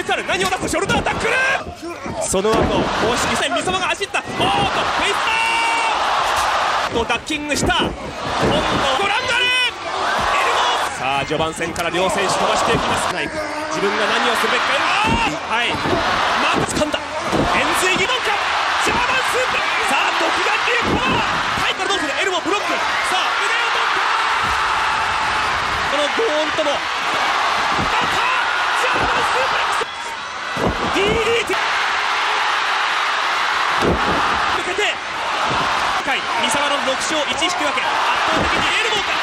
3つある何を出すショルダータックル。その後公式戦三笘が走った。おーっとフェイスとダッキングした。今度はご覧だねエルボーさあ序盤戦から両選手飛ばしていきます。自分が何をするべきかはい。マーク掴んだ円髄疑問か。ジャーマンスープさあ独眼竜パワーはいからどうするエルボブロック。さあ腕を取ったこのゴーンとも。またジ抜けて回三沢の6勝1引き分け。圧倒的にエルボーか。